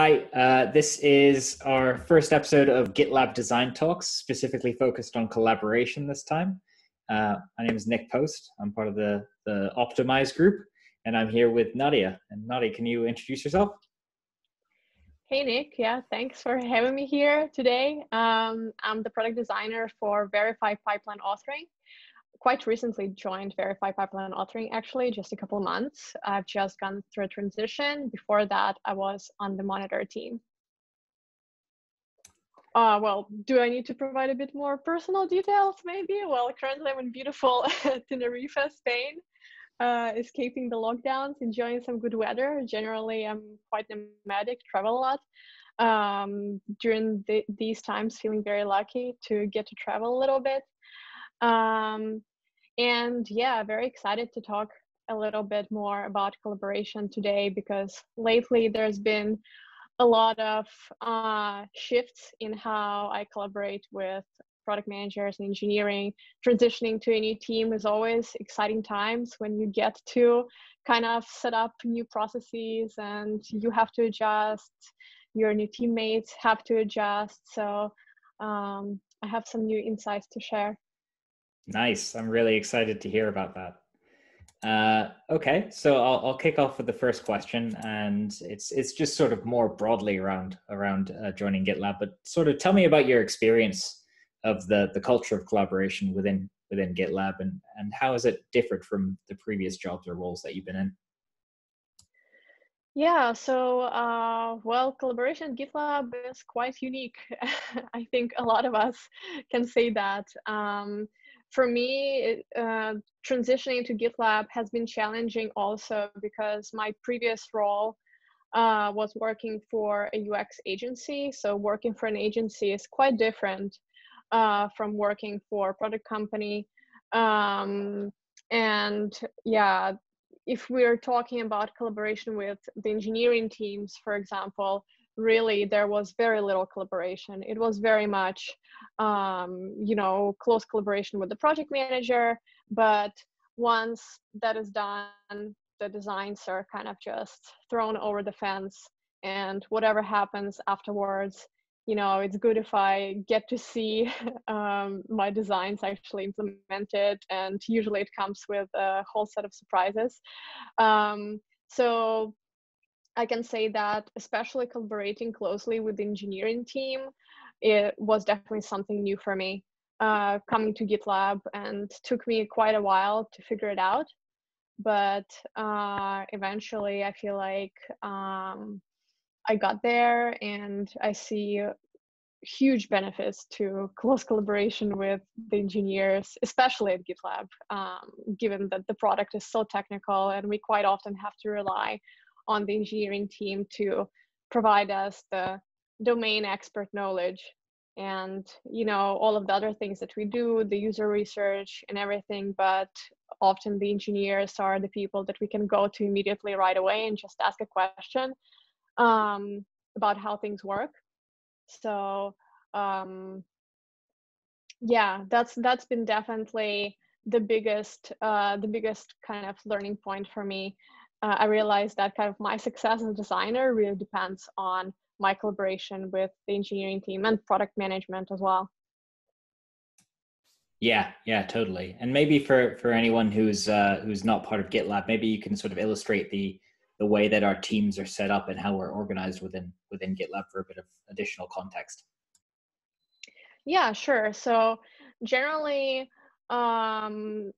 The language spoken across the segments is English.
Hi, uh, this is our first episode of GitLab Design Talks, specifically focused on collaboration this time. Uh, my name is Nick Post. I'm part of the, the Optimize group, and I'm here with Nadia. And Nadia, can you introduce yourself? Hey, Nick. Yeah, thanks for having me here today. Um, I'm the product designer for Verify Pipeline Authoring quite recently joined Verify Pipeline Authoring, actually, just a couple months. I've just gone through a transition. Before that, I was on the monitor team. Uh, well, do I need to provide a bit more personal details, maybe? Well, currently I'm in beautiful Tenerife, Spain, uh, escaping the lockdowns, enjoying some good weather. Generally, I'm quite nomadic, travel a lot. Um, during the, these times, feeling very lucky to get to travel a little bit. Um, and yeah, very excited to talk a little bit more about collaboration today because lately there's been a lot of uh, shifts in how I collaborate with product managers and engineering. Transitioning to a new team is always exciting times when you get to kind of set up new processes and you have to adjust. Your new teammates have to adjust. So um, I have some new insights to share. Nice. I'm really excited to hear about that. Uh, okay, so I'll, I'll kick off with the first question, and it's it's just sort of more broadly around around uh, joining GitLab. But sort of tell me about your experience of the the culture of collaboration within within GitLab, and and how has it differed from the previous jobs or roles that you've been in? Yeah, so uh, well, collaboration GitLab is quite unique. I think a lot of us can say that. Um, for me, uh, transitioning to GitLab has been challenging also because my previous role uh, was working for a UX agency. So working for an agency is quite different uh, from working for a product company. Um, and yeah, if we're talking about collaboration with the engineering teams, for example, really there was very little collaboration. It was very much, um, you know, close collaboration with the project manager. But once that is done, the designs are kind of just thrown over the fence, and whatever happens afterwards, you know, it's good if I get to see um, my designs actually implemented, and usually it comes with a whole set of surprises. Um, so I can say that especially collaborating closely with the engineering team, it was definitely something new for me. Uh, coming to GitLab and took me quite a while to figure it out, but uh, eventually I feel like um, I got there and I see huge benefits to close collaboration with the engineers, especially at GitLab, um, given that the product is so technical and we quite often have to rely on the engineering team to provide us the domain expert knowledge and you know all of the other things that we do the user research and everything. But often the engineers are the people that we can go to immediately right away and just ask a question um, about how things work. So um, yeah that's that's been definitely the biggest uh, the biggest kind of learning point for me uh, I realized that kind of my success as a designer really depends on my collaboration with the engineering team and product management as well. Yeah, yeah, totally. And maybe for for anyone who's uh, who's not part of GitLab, maybe you can sort of illustrate the the way that our teams are set up and how we're organized within within GitLab for a bit of additional context. Yeah, sure. So generally, um,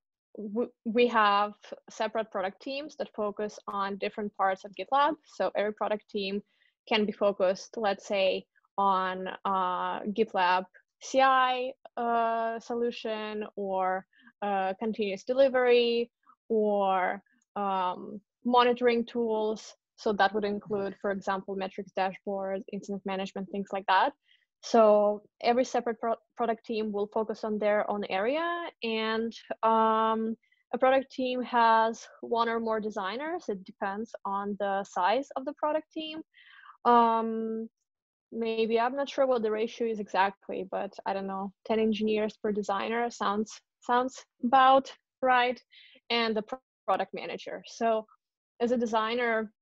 we have separate product teams that focus on different parts of GitLab. So every product team can be focused, let's say, on uh, GitLab CI uh, solution or uh, continuous delivery or um, monitoring tools. So that would include, for example, metrics dashboards, incident management, things like that. So every separate pro product team will focus on their own area and um, a product team has one or more designers. It depends on the size of the product team. Um, maybe I'm not sure what the ratio is exactly, but I don't know, 10 engineers per designer sounds sounds about right. And the product manager. So as a designer,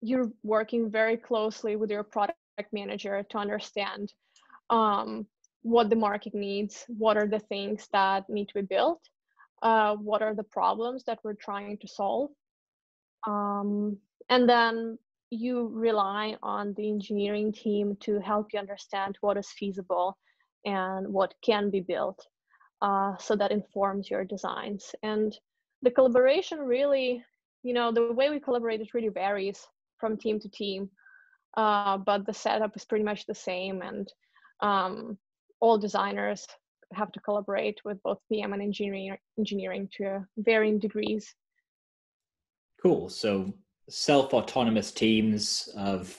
you're working very closely with your product manager to understand um, what the market needs, what are the things that need to be built, uh, what are the problems that we're trying to solve. Um, and then you rely on the engineering team to help you understand what is feasible and what can be built. Uh, so that informs your designs. And the collaboration really, you know, the way we collaborate it really varies from team to team, uh, but the setup is pretty much the same. And um, all designers have to collaborate with both PM and engineering, engineering to varying degrees. Cool. So self-autonomous teams of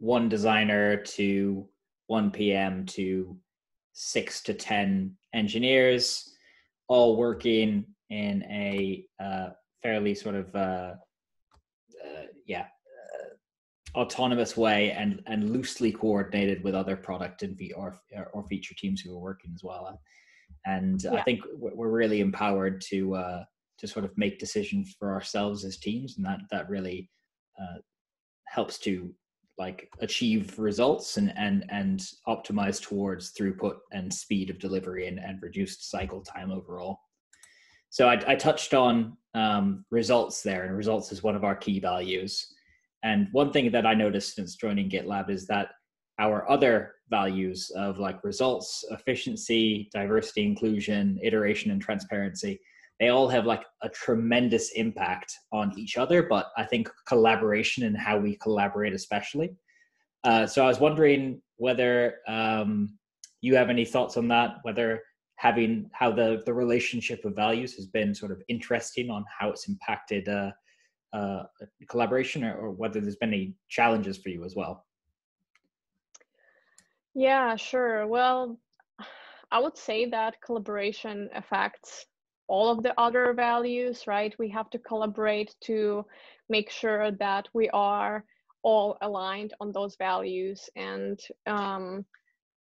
one designer to one PM to six to 10 engineers, all working in a uh, fairly sort of, uh, uh, yeah, autonomous way and, and loosely coordinated with other product and or, or feature teams who are working as well. And yeah. I think we're really empowered to, uh, to sort of make decisions for ourselves as teams. And that, that really uh, helps to like achieve results and and and optimize towards throughput and speed of delivery and, and reduced cycle time overall so i, I touched on um, results there and results is one of our key values and one thing that i noticed since joining gitlab is that our other values of like results efficiency diversity inclusion iteration and transparency they all have like a tremendous impact on each other but i think collaboration and how we collaborate especially. Uh, so i was wondering whether um, you have any thoughts on that whether having how the the relationship of values has been sort of interesting on how it's impacted uh, uh, collaboration or, or whether there's been any challenges for you as well yeah sure well i would say that collaboration affects all of the other values, right? We have to collaborate to make sure that we are all aligned on those values. And um,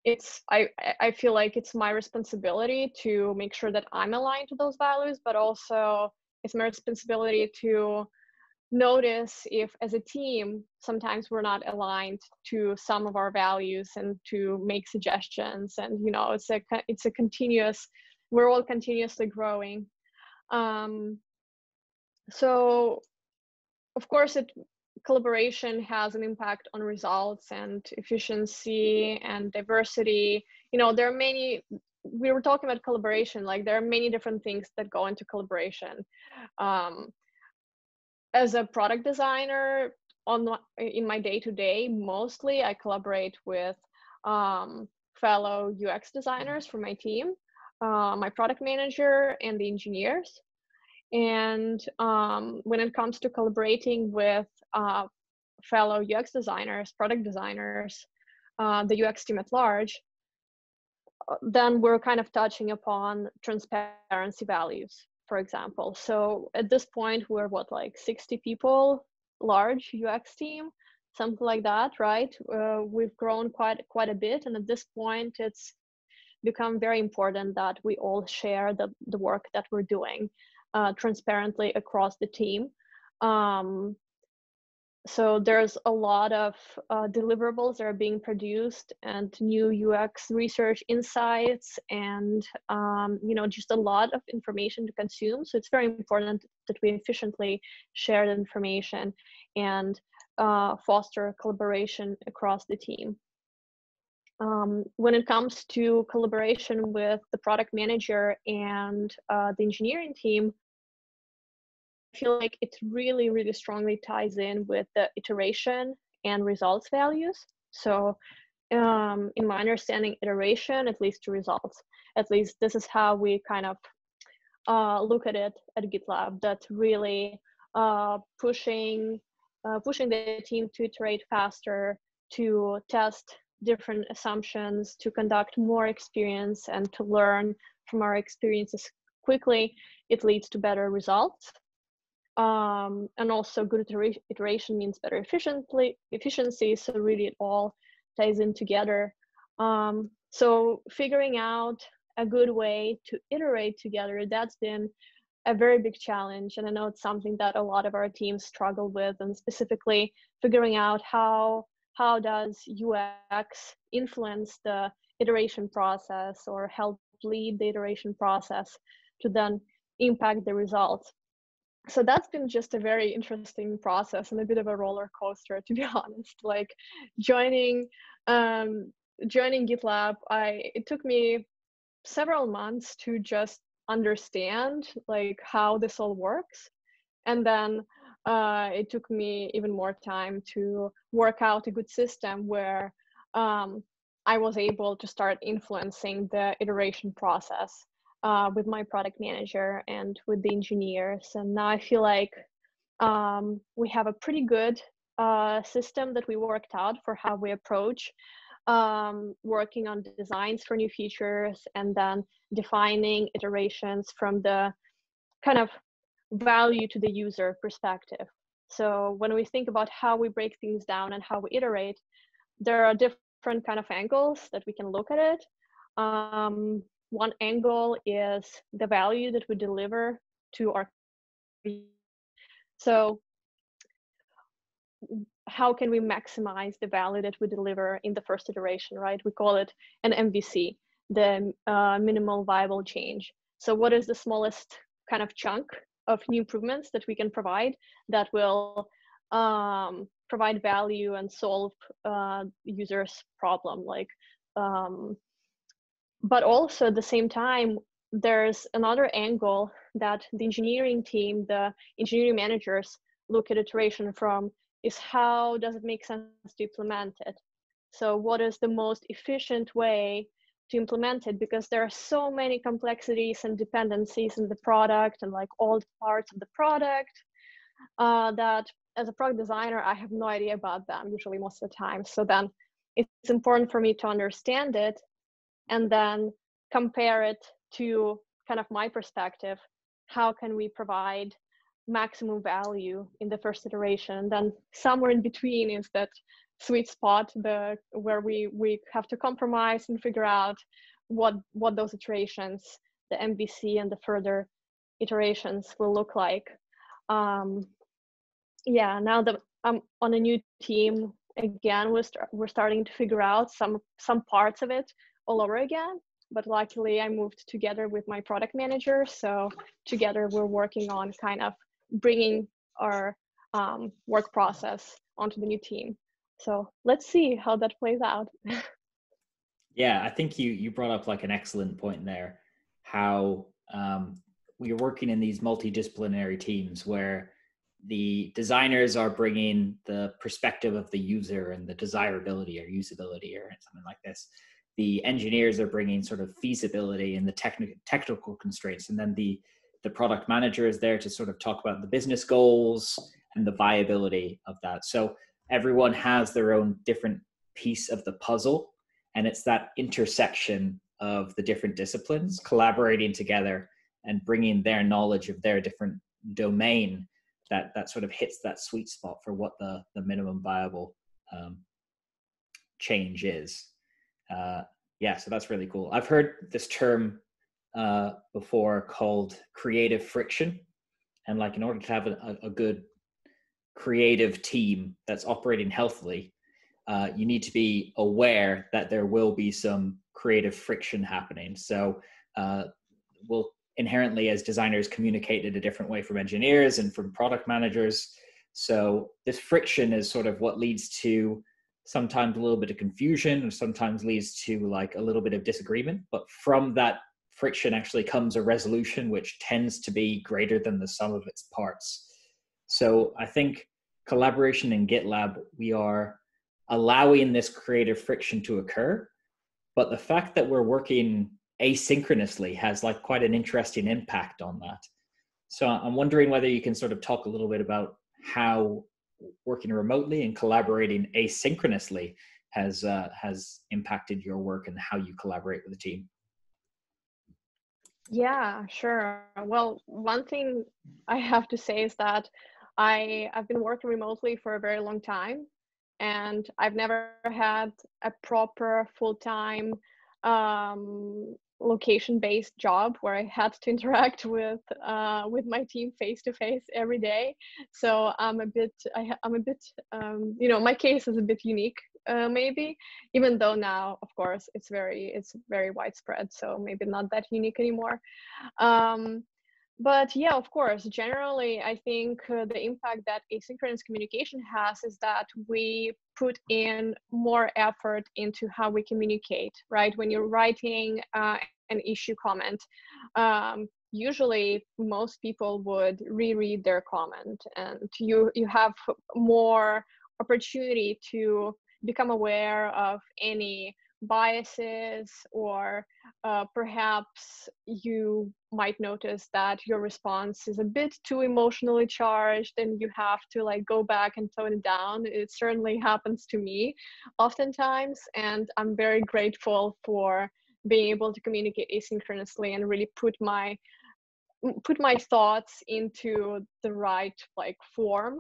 it's I I feel like it's my responsibility to make sure that I'm aligned to those values, but also it's my responsibility to notice if as a team sometimes we're not aligned to some of our values and to make suggestions and you know it's a it's a continuous we're all continuously growing. Um, so, of course, it collaboration has an impact on results and efficiency and diversity. You know, there are many. We were talking about collaboration. Like there are many different things that go into collaboration. Um, as a product designer, on in my day to day, mostly I collaborate with um, fellow UX designers from my team uh, my product manager and the engineers. And um, when it comes to collaborating with uh, fellow UX designers, product designers, uh, the UX team at large, uh, then we're kind of touching upon transparency values, for example. So at this point, we're what, like 60 people, large UX team, something like that, right? Uh, we've grown quite quite a bit, and at this point, it's become very important that we all share the, the work that we're doing uh, transparently across the team. Um, so there's a lot of uh, deliverables that are being produced and new UX research insights and um, you know just a lot of information to consume. So it's very important that we efficiently share the information and uh, foster collaboration across the team um, when it comes to collaboration with the product manager and uh, the engineering team, feel like it really, really strongly ties in with the iteration and results values. So, um, in my understanding, iteration at least to results. At least this is how we kind of uh, look at it at GitLab. That really uh, pushing uh, pushing the team to iterate faster, to test different assumptions, to conduct more experience and to learn from our experiences quickly, it leads to better results. Um, and also good iteration means better efficiently, efficiency. So really it all ties in together. Um, so figuring out a good way to iterate together, that's been a very big challenge and i know it's something that a lot of our teams struggle with and specifically figuring out how how does ux influence the iteration process or help lead the iteration process to then impact the results so that's been just a very interesting process and a bit of a roller coaster to be honest. Like joining um joining gitlab i it took me several months to just understand like how this all works. And then uh, it took me even more time to work out a good system where um, i was able to start influencing the iteration process uh, with my product manager and with the engineers and now i feel like um, we have a pretty good uh, system that we worked out for how we approach um, working on designs for new features and then defining iterations from the kind of value to the user perspective. So when we think about how we break things down and how we iterate, there are different kind of angles that we can look at it. Um, one angle is the value that we deliver to our so how can we maximize the value that we deliver in the first iteration, right? We call it an MVC, the uh, minimal viable change. So what is the smallest kind of chunk of new improvements that we can provide that will um, provide value and solve uh, users' problem? Like, um, but also at the same time, there's another angle that the engineering team, the engineering managers look at iteration from is how does it make sense to implement it? So what is the most efficient way to implement it? Because there are so many complexities and dependencies in the product and like all parts of the product uh, that as a product designer, I have no idea about them usually most of the time. So then it's important for me to understand it and then compare it to kind of my perspective. How can we provide maximum value in the first iteration then somewhere in between is that sweet spot the where we we have to compromise and figure out what what those iterations the mvc and the further iterations will look like um yeah now that i'm on a new team again we're, st- we're starting to figure out some some parts of it all over again but luckily i moved together with my product manager so together we're working on kind of bringing our um, work process onto the new team. So let's see how that plays out. yeah, I think you you brought up like an excellent point there. How um, are working in these multidisciplinary teams where the designers are bringing the perspective of the user and the desirability or usability or something like this. The engineers are bringing sort of feasibility and the technical technical constraints, and then the the product manager is there to sort of talk about the business goals and the viability of that. So everyone has their own different piece of the puzzle, and it's that intersection of the different disciplines collaborating together and bringing their knowledge of their different domain that that sort of hits that sweet spot for what the the minimum viable um, change is. Uh, yeah, so that's really cool. I've heard this term uh, before called creative friction. And like in order to have a, a good creative team that's operating healthily, uh, you need to be aware that there will be some creative friction happening. So uh, we'll inherently, as designers, communicate in a different way from engineers and from product managers. So this friction is sort of what leads to sometimes a little bit of confusion, or sometimes leads to like a little bit of disagreement. But from that friction actually comes a resolution which tends to be greater than the sum of its parts. So I think collaboration in GitLab, we are allowing this creative friction to occur. But the fact that we're working asynchronously has like quite an interesting impact on that. So I'm wondering whether you can sort of talk a little bit about how working remotely and collaborating asynchronously has uh, has impacted your work and how you collaborate with the team. Yeah, sure. Well, one thing I have to say is that I I've been working remotely for a very long time and I've never had a proper full-time um, location based job where I had to interact with uh, with my team face to face every day. So I'm a bit I, am a bit um, you know my case is a bit unique uh, maybe even though now of course it's very it's very widespread so maybe not that unique anymore. Um, but yeah of course generally i think uh, the impact that asynchronous communication has is that we put in more effort into how we communicate right? When you're writing uh, an issue comment um, usually most people would reread their comment and you you have more opportunity to become aware of any biases or uh, perhaps you might notice that your response is a bit too emotionally charged and you have to like go back and tone it down. It certainly happens to me oftentimes and i'm very grateful for being able to communicate asynchronously and really put my put my thoughts into the right like form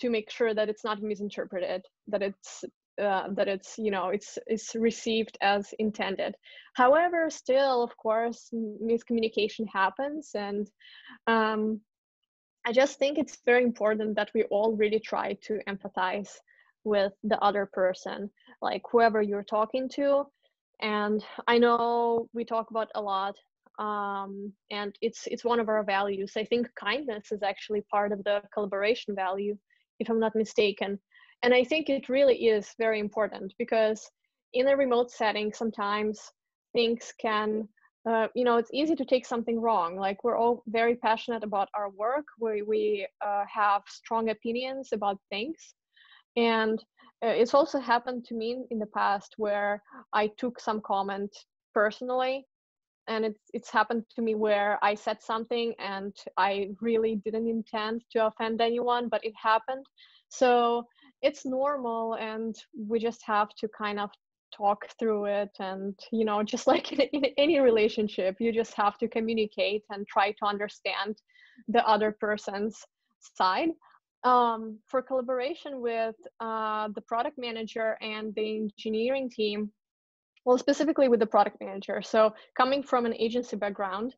to make sure that it's not misinterpreted that it's uh, that it's you know it's it's received as intended. However still of course miscommunication happens and um, i just think it's very important that we all really try to empathize with the other person like whoever you're talking to. And i know we talk about a lot um, and it's it's one of our values. I think kindness is actually part of the collaboration value if i'm not mistaken and I think it really is very important because in a remote setting, sometimes things can, uh, you know, it's easy to take something wrong. Like we're all very passionate about our work, we, we uh, have strong opinions about things. And uh, it's also happened to me in the past where I took some comment personally and it's it's happened to me where I said something and I really didn't intend to offend anyone, but it happened. So it's normal and we just have to kind of talk through it and you know just like in, in, any relationship you just have to communicate and try to understand the other person's side. Um, for collaboration with uh, the product manager and the engineering team well specifically with the product manager. So coming from an agency background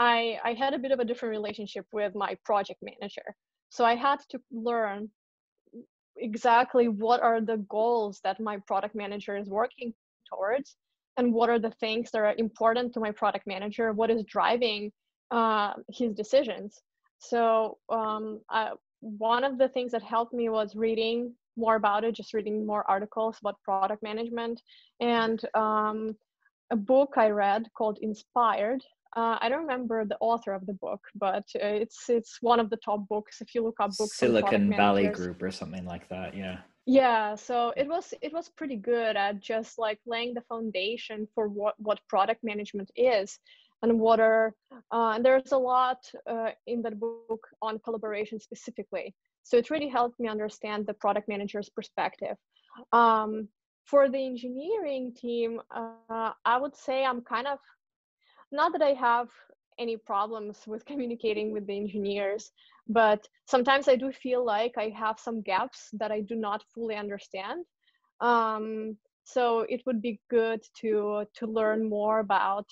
i i had a bit of a different relationship with my project manager. So i had to learn exactly what are the goals that my product manager is working towards and what are the things that are important to my product manager what is driving uh, his decisions. So um, I, one of the things that helped me was reading more about it just reading more articles about product management. And um, a book i read called inspired uh, I don't remember the author of the book, but uh, it's it's one of the top books. If you look up books, Silicon Valley Group or something like that, yeah. Yeah, so it was it was pretty good at just like laying the foundation for what what product management is, and what are uh, and there's a lot uh, in that book on collaboration specifically. So it really helped me understand the product manager's perspective. Um, for the engineering team, uh, I would say I'm kind of not that I have any problems with communicating with the engineers, but sometimes I do feel like I have some gaps that I do not fully understand. Um, so it would be good to to learn more about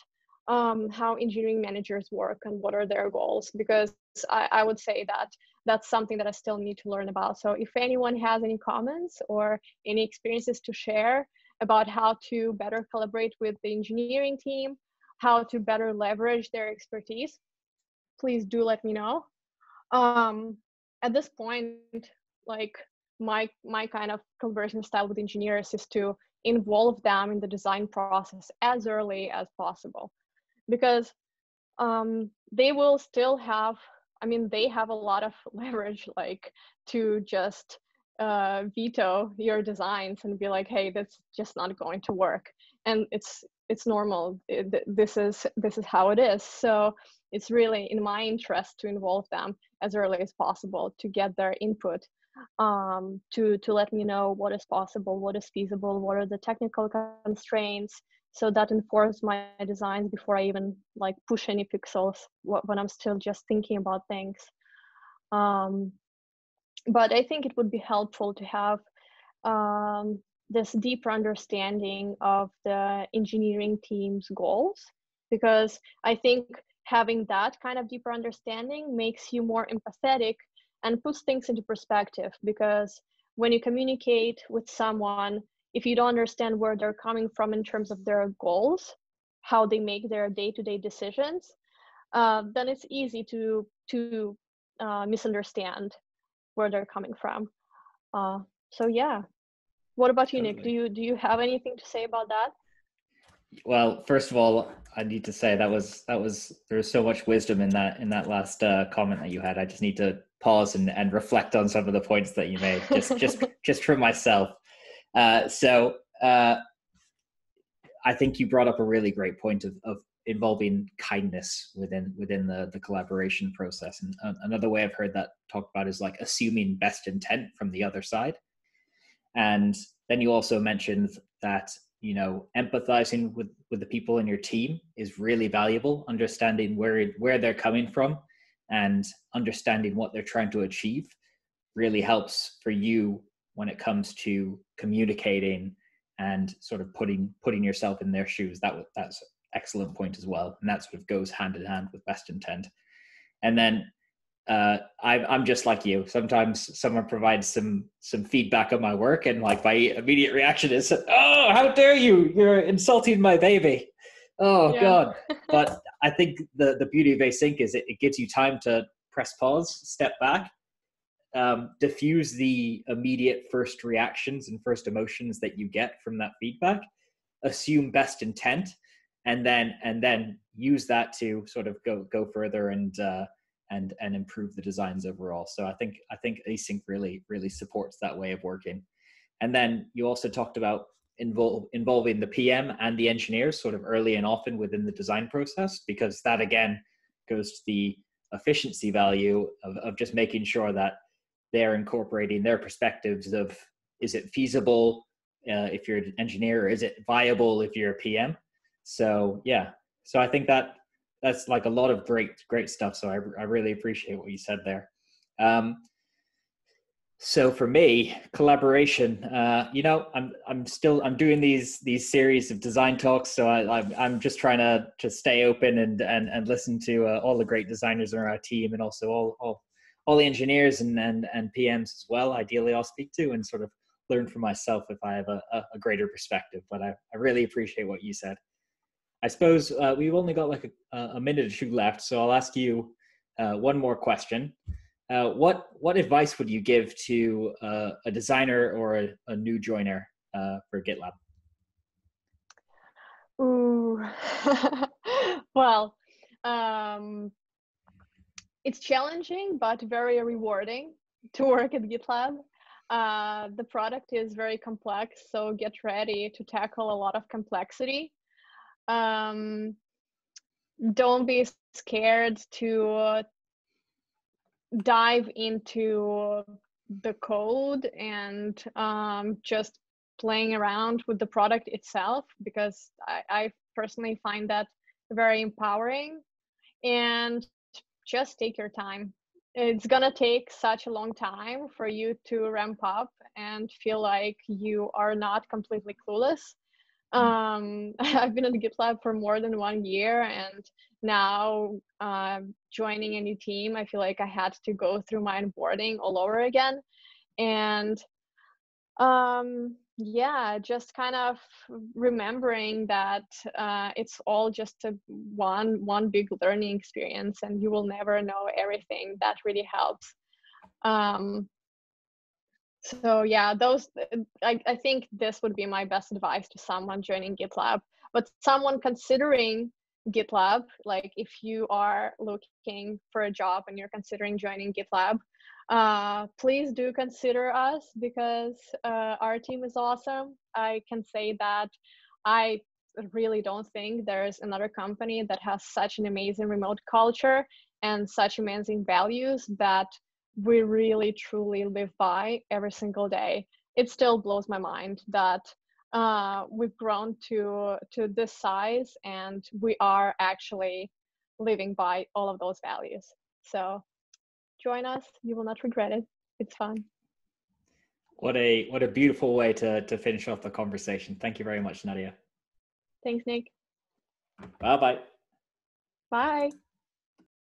um, how engineering managers work and what are their goals because I, I would say that that's something that I still need to learn about. So if anyone has any comments or any experiences to share about how to better collaborate with the engineering team how to better leverage their expertise, please do let me know. Um, at this point, like my my kind of conversion style with engineers is to involve them in the design process as early as possible, because um, they will still have. I mean, they have a lot of leverage, like to just uh, veto your designs and be like, "Hey, that's just not going to work." And it's it's normal. It, this is this is how it is. So it's really in my interest to involve them as early as possible to get their input um, to to let me know what is possible what is feasible what are the technical constraints so that informs my designs before i even like push any pixels when i'm still just thinking about things. Um, but i think it would be helpful to have um, this deeper understanding of the engineering team's goals because I think having that kind of deeper understanding makes you more empathetic and puts things into perspective because when you communicate with someone if you don't understand where they're coming from in terms of their goals how they make their day-to-day decisions uh, then it's easy to to uh, misunderstand where they're coming from. Uh, so yeah. What about you totally. nick? Do you do you have anything to say about that? Well first of all i need to say that was that was there's so much wisdom in that in that last uh, comment that you had. I just need to pause and, and reflect on some of the points that you made just just just for myself. Uh, so uh, i think you brought up a really great point of, of involving kindness within within the the collaboration process. And uh, another way i've heard that talked about is like assuming best intent from the other side. And then you also mentioned that you know empathizing with with the people in your team is really valuable understanding where where they're coming from and understanding what they're trying to achieve really helps for you when it comes to communicating and sort of putting putting yourself in their shoes. That that's excellent point as well and that sort of goes hand in hand with best intent and then uh, I, I'm just like you. Sometimes someone provides some some feedback on my work, and like my immediate reaction is, "Oh, how dare you! You're insulting my baby." Oh yeah. God! But I think the the beauty of async is it, it gives you time to press pause, step back, um, diffuse the immediate first reactions and first emotions that you get from that feedback, assume best intent, and then and then use that to sort of go go further and. Uh, and and improve the designs overall. So I think I think async really really supports that way of working. And then you also talked about involve, involving the PM and the engineers sort of early and often within the design process because that again goes to the efficiency value of, of just making sure that they're incorporating their perspectives of is it feasible uh, if you're an engineer is it viable if you're a PM. So yeah, so I think that that's like a lot of great great stuff. So I I really appreciate what you said there. Um, so for me, collaboration. Uh, you know, I'm I'm still I'm doing these these series of design talks. So I, I'm I'm just trying to to stay open and and and listen to uh, all the great designers in our team and also all all all the engineers and and and PMs as well. Ideally, I'll speak to and sort of learn for myself if I have a, a greater perspective. But I, I really appreciate what you said. I suppose uh, we've only got like a, a, minute or two left, so I'll ask you uh, one more question. Uh, what what advice would you give to uh, a designer or a, a new joiner uh, for GitLab? Ooh, well, um, it's challenging but very rewarding to work at GitLab. Uh, the product is very complex, so get ready to tackle a lot of complexity um, don't be scared to dive into the code and um, just playing around with the product itself because I, I personally find that very empowering and just take your time it's gonna take such a long time for you to ramp up and feel like you are not completely clueless. Um, I've been at the GitLab for more than one year, and now uh, joining a new team, I feel like I had to go through my onboarding all over again, and um, yeah, just kind of remembering that uh, it's all just a one one big learning experience, and you will never know everything. That really helps. Um, so yeah those I, I think this would be my best advice to someone joining gitlab. But someone considering gitlab like if you are looking for a job and you're considering joining gitlab uh, please do consider us because uh, our team is awesome. I can say that i really don't think there's another company that has such an amazing remote culture and such amazing values that we really truly live by every single day. It still blows my mind that uh, we've grown to to this size and we are actually living by all of those values. So join us. You will not regret it. It's fun. What a what a beautiful way to to finish off the conversation. Thank you very much nadia. Thanks nick. Bye bye Bye.